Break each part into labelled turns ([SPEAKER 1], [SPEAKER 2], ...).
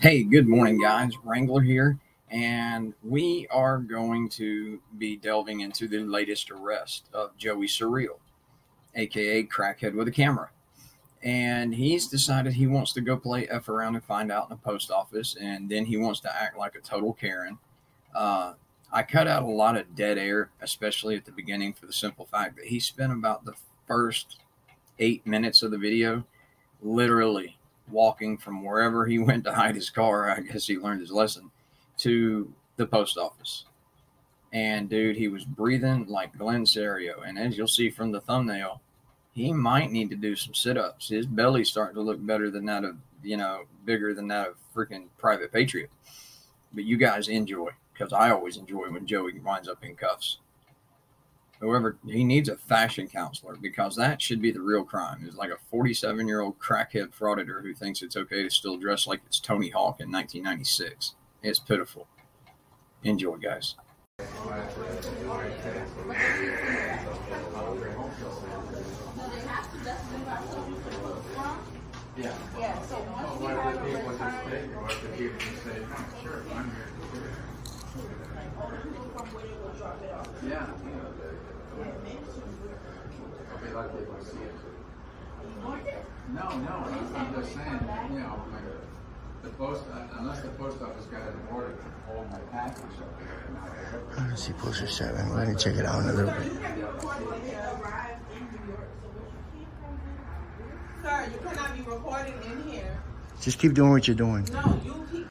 [SPEAKER 1] Hey, good morning, guys. Wrangler here, and we are going to be delving into the latest arrest of Joey Surreal, aka Crackhead with a Camera. And he's decided he wants to go play F around and find out in the post office, and then he wants to act like a total Karen. Uh, I cut out a lot of dead air, especially at the beginning, for the simple fact that he spent about the first eight minutes of the video literally walking from wherever he went to hide his car. I guess he learned his lesson to the post office. And dude, he was breathing like Glenn Serio. And as you'll see from the thumbnail, he might need to do some sit ups. His belly's starting to look better than that of, you know, bigger than that of freaking Private Patriot. But you guys enjoy because I always enjoy when Joey winds up in cuffs whoever he needs a fashion counselor because that should be the real crime is like a 47 year old crackhead frauditor who thinks it's okay to still dress like it's tony hawk in 1996 it's pitiful enjoy guys
[SPEAKER 2] Yeah. Yeah, so once you have a. Yeah. I'll be lucky if I see it. No, no, I'm I'm just saying, you know, like, the post, unless the post office got an order to hold my package up.
[SPEAKER 3] I want to see poster seven. We're gonna check it out in a little bit.
[SPEAKER 4] Sir, you cannot be recording in here.
[SPEAKER 3] Just keep doing what you're doing.
[SPEAKER 4] No, you keep.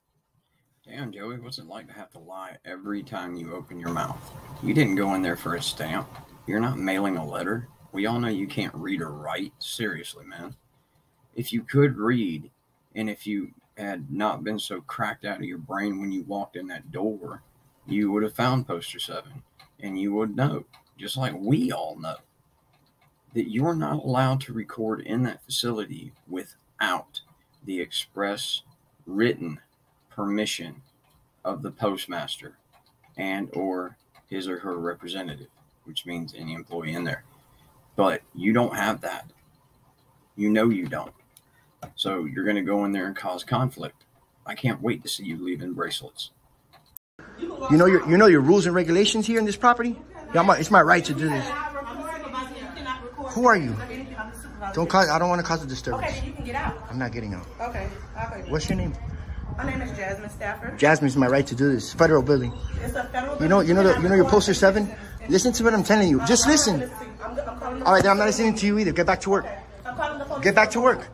[SPEAKER 1] damn joey what's it like to have to lie every time you open your mouth you didn't go in there for a stamp you're not mailing a letter. We all know you can't read or write. Seriously man. If you could read and if you had not been so cracked out of your brain when you walked in that door, you would have found poster seven and you would know, just like we all know, that you are not allowed to record in that facility without the express written permission of the postmaster and or his or her representative, which means any employee in there. But you don't have that. You know you don't. So you're going to go in there and cause conflict. I can't wait to see you leaving bracelets.
[SPEAKER 3] You know your you know your rules and regulations here in this property. Yeah, I'm, it's my right to do this. Who are you? Don't cause. I don't want to cause a disturbance.
[SPEAKER 4] Okay, you can get out.
[SPEAKER 3] I'm not getting out.
[SPEAKER 4] Okay, okay.
[SPEAKER 3] What's your name?
[SPEAKER 4] My name is Jasmine Stafford.
[SPEAKER 3] Jasmine's my right to do this. Federal building.
[SPEAKER 4] It's a federal.
[SPEAKER 3] You know you know the you know your poster seven. Listen to what I'm telling you. Just listen.
[SPEAKER 4] I'm, I'm
[SPEAKER 3] All right, then I'm not listening to you either. Get back to work.
[SPEAKER 4] I'm police.
[SPEAKER 3] Get back to work.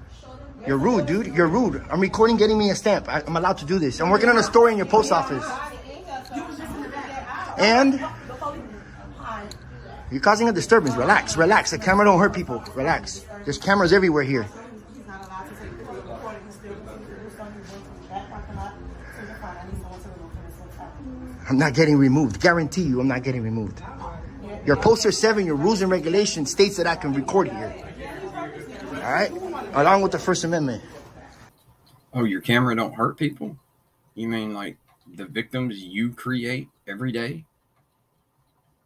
[SPEAKER 3] You're rude, dude. You're rude. I'm recording, getting me a stamp. I, I'm allowed to do this. I'm working on a story in your post office. And you're causing a disturbance. Relax, relax. The camera don't hurt people. Relax. There's cameras everywhere here. I'm not getting removed. Guarantee you, I'm not getting removed. Your poster seven, your rules and regulations states that I can record here. All right, along with the First Amendment.
[SPEAKER 1] Oh, your camera don't hurt people? You mean like the victims you create every day?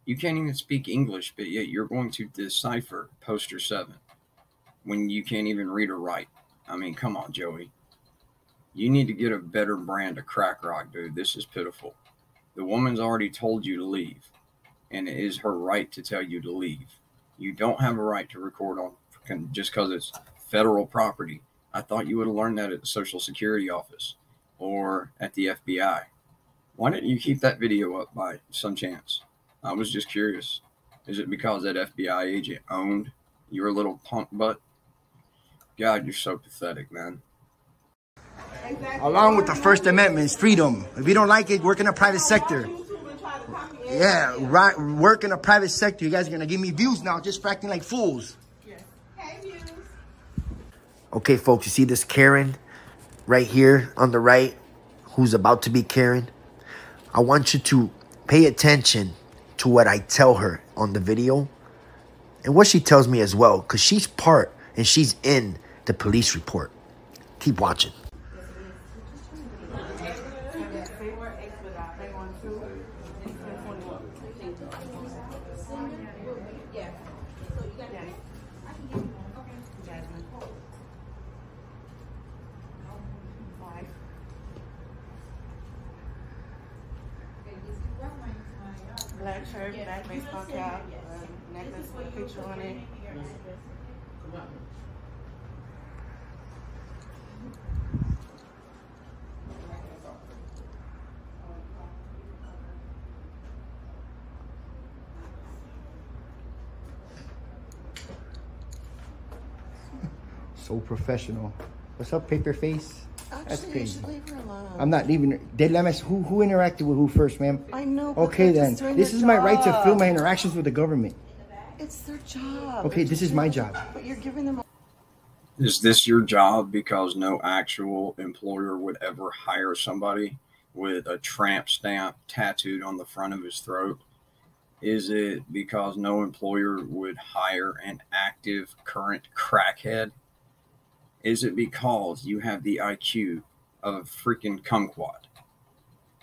[SPEAKER 1] You can't even speak English, but yet you're going to decipher poster seven when you can't even read or write. I mean, come on, Joey. You need to get a better brand of crack rock, dude. This is pitiful. The woman's already told you to leave, and it is her right to tell you to leave. You don't have a right to record on just because it's federal property. I thought you would have learned that at the Social Security office or at the FBI. Why didn't you keep that video up by some chance? I was just curious. Is it because that FBI agent owned your little punk butt? God, you're so pathetic, man.
[SPEAKER 3] Along with the First Amendment is freedom. If you don't like it, work in a private sector. Yeah, right. Work in a private sector. You guys are gonna give me views now just acting like fools. Okay, folks, you see this Karen right here on the right, who's about to be Karen? I want you to pay attention to what I tell her on the video and what she tells me as well, because she's part and she's in the police report. Keep watching.
[SPEAKER 5] They were expedited. They two and twenty-one. Yeah. So you got Five.
[SPEAKER 6] Black shirt, black baseball cap, um, necklace with a picture on it.
[SPEAKER 3] So professional. What's up, paper face? That's
[SPEAKER 6] Actually, you
[SPEAKER 3] crazy.
[SPEAKER 6] should leave her alone.
[SPEAKER 3] I'm not leaving her. Dead Lemes, who who interacted with who first, ma'am?
[SPEAKER 6] I know.
[SPEAKER 3] Okay then.
[SPEAKER 6] just
[SPEAKER 3] This
[SPEAKER 6] their
[SPEAKER 3] is my right to
[SPEAKER 6] job.
[SPEAKER 3] film my interactions with the government.
[SPEAKER 6] It's their job.
[SPEAKER 3] Okay,
[SPEAKER 6] They're
[SPEAKER 3] this is my job.
[SPEAKER 6] But you're giving them.
[SPEAKER 1] Is this your job because no actual employer would ever hire somebody with a tramp stamp tattooed on the front of his throat? Is it because no employer would hire an active current crackhead? Is it because you have the IQ of a freaking kumquat?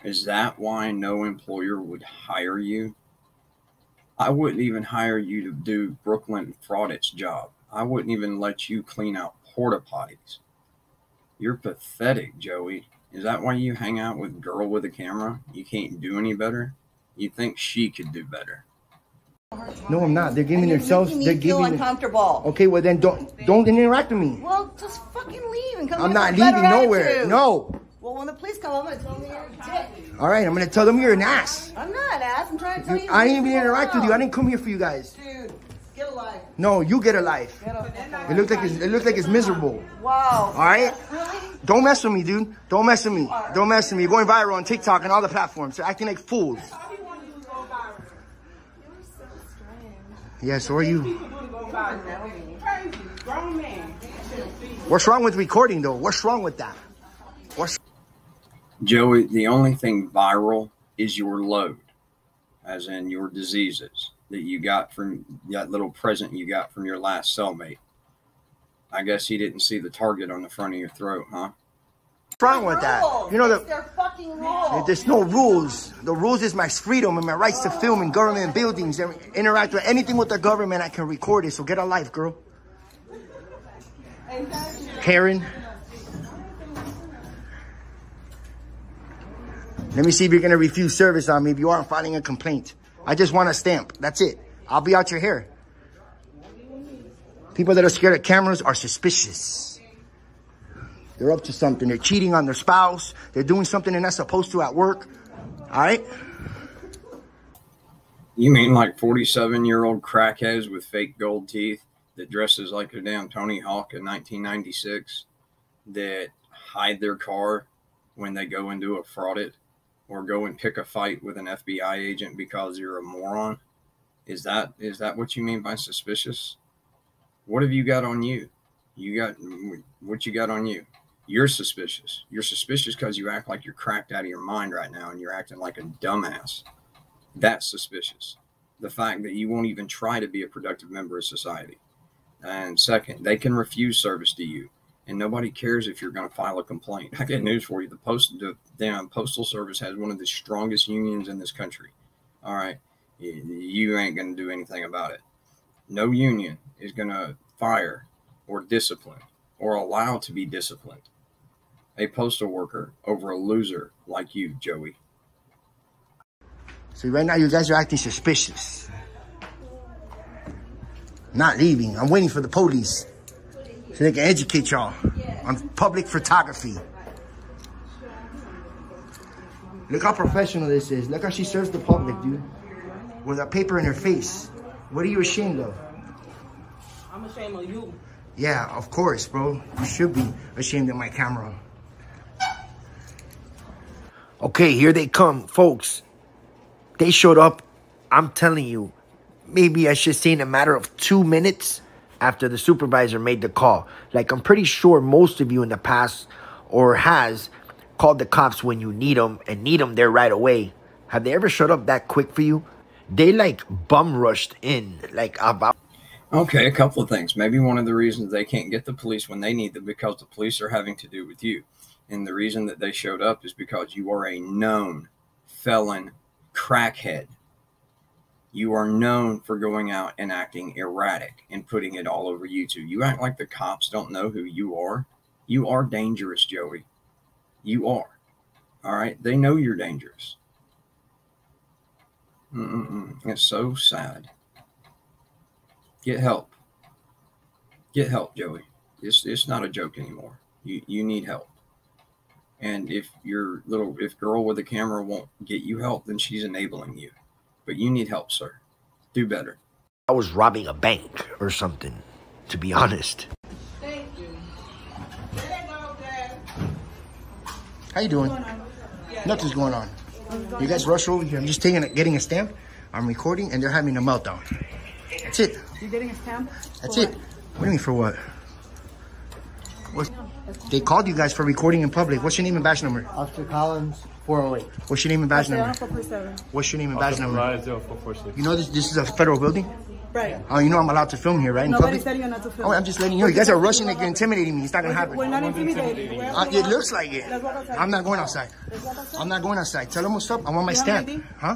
[SPEAKER 1] Is that why no employer would hire you? I wouldn't even hire you to do Brooklyn Fraudit's job. I wouldn't even let you clean out porta potties. You're pathetic, Joey. Is that why you hang out with girl with a camera? You can't do any better? You think she could do better?
[SPEAKER 3] No, I'm not. They're giving themselves.
[SPEAKER 6] me
[SPEAKER 3] They're
[SPEAKER 6] feel
[SPEAKER 3] giving.
[SPEAKER 6] uncomfortable.
[SPEAKER 3] Okay, well then don't don't interact with me.
[SPEAKER 6] Well, just fucking leave and come
[SPEAKER 3] I'm not
[SPEAKER 6] with a better
[SPEAKER 3] leaving nowhere.
[SPEAKER 6] attitude.
[SPEAKER 3] No.
[SPEAKER 6] Well, when the police come, I'm gonna tell them you're a dick.
[SPEAKER 3] All right, I'm gonna tell them you're an ass.
[SPEAKER 6] I'm not an ass. I'm trying to tell you.
[SPEAKER 3] I didn't even interact with you. I didn't come here for you guys.
[SPEAKER 6] Dude, get a life.
[SPEAKER 3] No, you get a life.
[SPEAKER 6] Get a
[SPEAKER 3] It looks like it's, it looks like it's miserable.
[SPEAKER 6] Wow.
[SPEAKER 3] All right.
[SPEAKER 6] Really?
[SPEAKER 3] Don't mess with me, dude. Don't mess with me. Don't mess with me. You're going viral on TikTok and all the platforms. You're acting like fools. Yeah, or you. What's wrong with recording though? What's wrong with that? What's
[SPEAKER 1] Joey, the only thing viral is your load, as in your diseases that you got from that little present you got from your last cellmate. I guess he didn't see the target on the front of your throat, huh?
[SPEAKER 3] Wrong with that? You know the. There's no rules. The rules is my freedom and my rights to film in government buildings and interact with anything with the government. I can record it. So get a life, girl. Karen. Let me see if you're gonna refuse service on me. If you are, I'm filing a complaint. I just want a stamp. That's it. I'll be out your hair. People that are scared of cameras are suspicious. They're up to something. They're cheating on their spouse. They're doing something they're not supposed to at work. All right?
[SPEAKER 1] You mean like 47 year old crackheads with fake gold teeth that dresses like a damn Tony Hawk in 1996 that hide their car when they go into a fraud it or go and pick a fight with an FBI agent because you're a moron? Is that is that what you mean by suspicious? What have you got on you? You got what you got on you? You're suspicious. You're suspicious because you act like you're cracked out of your mind right now and you're acting like a dumbass. That's suspicious. The fact that you won't even try to be a productive member of society. And second, they can refuse service to you, and nobody cares if you're going to file a complaint. I get news for you: the post, the damn postal service has one of the strongest unions in this country. All right, you, you ain't going to do anything about it. No union is going to fire or discipline or allow to be disciplined a postal worker over a loser like you, Joey.
[SPEAKER 3] See, right now, you guys are acting suspicious. Not leaving. I'm waiting for the police so they can educate y'all on public photography. Look how professional this is. Look how she serves the public, dude. With a paper in her face. What are you ashamed of?
[SPEAKER 6] I'm ashamed of you.
[SPEAKER 3] Yeah, of course, bro. You should be ashamed of my camera. Okay, here they come, folks. They showed up. I'm telling you, maybe I should say in a matter of two minutes after the supervisor made the call. Like, I'm pretty sure most of you in the past or has called the cops when you need them and need them there right away. Have they ever showed up that quick for you? They like bum rushed in, like about.
[SPEAKER 1] Okay, a couple of things. Maybe one of the reasons they can't get the police when they need them because the police are having to do with you. And the reason that they showed up is because you are a known felon crackhead. You are known for going out and acting erratic and putting it all over YouTube. You act like the cops don't know who you are. You are dangerous, Joey. You are. All right. They know you're dangerous. Mm-mm-mm. It's so sad. Get help. Get help, Joey. It's it's not a joke anymore. You you need help. And if your little if girl with the camera won't get you help, then she's enabling you. But you need help, sir. Do better.
[SPEAKER 5] I was robbing a bank or something, to be honest. Thank you.
[SPEAKER 3] How you doing? Nothing's going on. You guys rush over here. I'm just taking, a, getting a stamp. I'm recording, and they're having a meltdown. That's it.
[SPEAKER 7] You're getting a stamp?
[SPEAKER 3] That's it. What do you mean for what? What? They called you guys for recording in public. What's your name and badge number?
[SPEAKER 8] Officer Collins, 408.
[SPEAKER 3] What's your name and badge number?
[SPEAKER 7] Four four seven.
[SPEAKER 3] What's your name and badge number?
[SPEAKER 8] Rise 0446.
[SPEAKER 3] You know this. This is a federal building.
[SPEAKER 7] Right.
[SPEAKER 3] Oh, you know I'm allowed to film here, right? In
[SPEAKER 7] Nobody
[SPEAKER 3] public.
[SPEAKER 7] said you're not to film.
[SPEAKER 3] Oh, I'm just letting you know. You guys are rushing like you're intimidating me. It's not gonna happen.
[SPEAKER 7] We're not intimidating. We're
[SPEAKER 3] Uh, it looks like it.
[SPEAKER 7] Let's walk outside.
[SPEAKER 3] I'm not going outside.
[SPEAKER 7] Let's walk outside.
[SPEAKER 3] I'm not going outside. Tell them what's up. I want my
[SPEAKER 7] You have
[SPEAKER 3] stamp. Huh?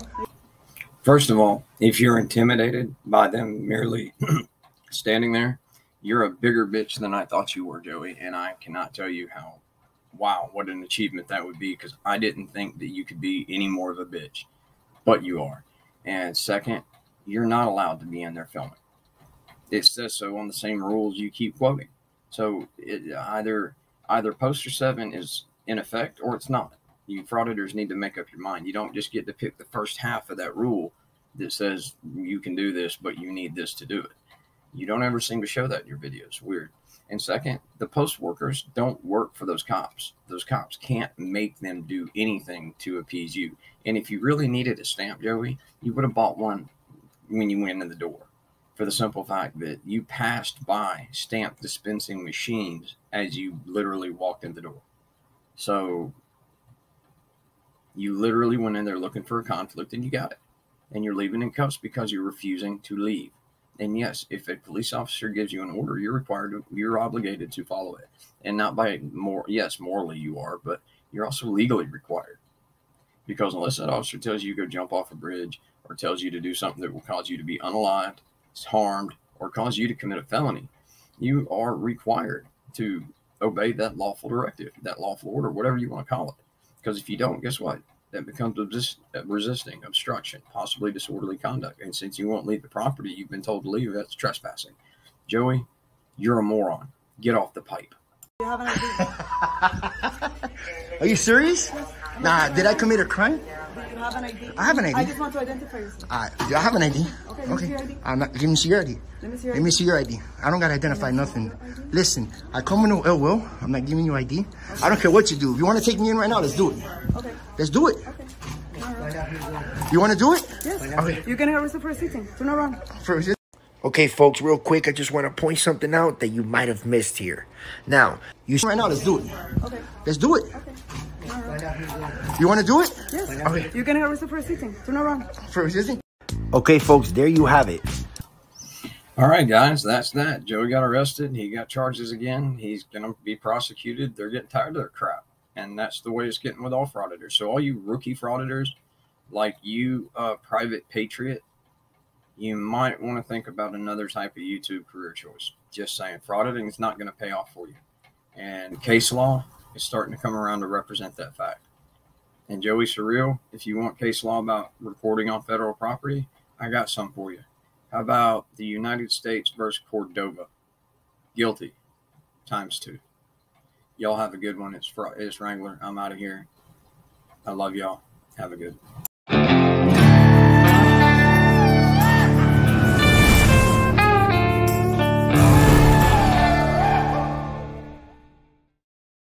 [SPEAKER 1] First of all, if you're intimidated by them merely standing there, you're a bigger bitch than I thought you were, Joey. And I cannot tell you how, wow, what an achievement that would be because I didn't think that you could be any more of a bitch, but you are. And second, you're not allowed to be in there filming. It says so on the same rules you keep quoting. So it, either either poster seven is in effect or it's not. You frauditors need to make up your mind. You don't just get to pick the first half of that rule that says you can do this, but you need this to do it. You don't ever seem to show that in your videos. Weird. And second, the post workers don't work for those cops. Those cops can't make them do anything to appease you. And if you really needed a stamp, Joey, you would have bought one when you went in the door. For the simple fact that you passed by stamp dispensing machines as you literally walked in the door. So you literally went in there looking for a conflict and you got it. And you're leaving in cuffs because you're refusing to leave. And yes, if a police officer gives you an order, you're required to, you're obligated to follow it. And not by more, yes, morally you are, but you're also legally required. Because unless that officer tells you to go jump off a bridge or tells you to do something that will cause you to be unalived, harmed, or cause you to commit a felony, you are required to obey that lawful directive, that lawful order, whatever you want to call it. Because if you don't, guess what? That becomes obs- resisting, obstruction, possibly disorderly conduct. And since you won't leave the property you've been told to leave, that's trespassing. Joey, you're a moron. Get off the pipe.
[SPEAKER 7] You have an ID.
[SPEAKER 3] Are you serious? Nah. Did I commit a crime?
[SPEAKER 7] You have an ID.
[SPEAKER 3] I have an ID.
[SPEAKER 7] I just want to identify yourself.
[SPEAKER 3] I, I have an ID.
[SPEAKER 7] Okay, let me see your ID.
[SPEAKER 3] I'm not. Give me your ID.
[SPEAKER 7] Let me see your
[SPEAKER 3] Let me see your ID. I don't gotta identify nothing. Listen, I come with oh, no ill will. I'm not giving you ID. I don't care what you do. If you want to take me in right now, let's do it.
[SPEAKER 7] Okay.
[SPEAKER 3] Let's do it.
[SPEAKER 7] Okay. Right.
[SPEAKER 3] You want to do it?
[SPEAKER 7] Yes.
[SPEAKER 3] Okay.
[SPEAKER 7] You're going getting arrested for a sitting. Do not run.
[SPEAKER 3] First,
[SPEAKER 5] Okay, folks, real quick, I just want to point something out that you might have missed here. Now, you
[SPEAKER 3] right now, let's do it.
[SPEAKER 7] Okay.
[SPEAKER 3] Let's do it.
[SPEAKER 7] Okay. All right.
[SPEAKER 3] You want to do it?
[SPEAKER 7] Yes.
[SPEAKER 3] Okay.
[SPEAKER 7] You're getting arrested for a sitting. Do not run.
[SPEAKER 3] First, isn't?
[SPEAKER 5] Okay, folks, there you have it.
[SPEAKER 1] All right, guys, that's that. Joey got arrested. He got charges again. He's going to be prosecuted. They're getting tired of their crap. And that's the way it's getting with all frauditors. So, all you rookie frauditors, like you, uh, Private Patriot, you might want to think about another type of YouTube career choice. Just saying, frauditing is not going to pay off for you. And case law is starting to come around to represent that fact. And Joey Surreal, if you want case law about recording on federal property, I got some for you. How about the United States versus Cordova? Guilty times two. Y'all have a good one. It's, Fr- it's Wrangler. I'm out of here. I love y'all. Have a good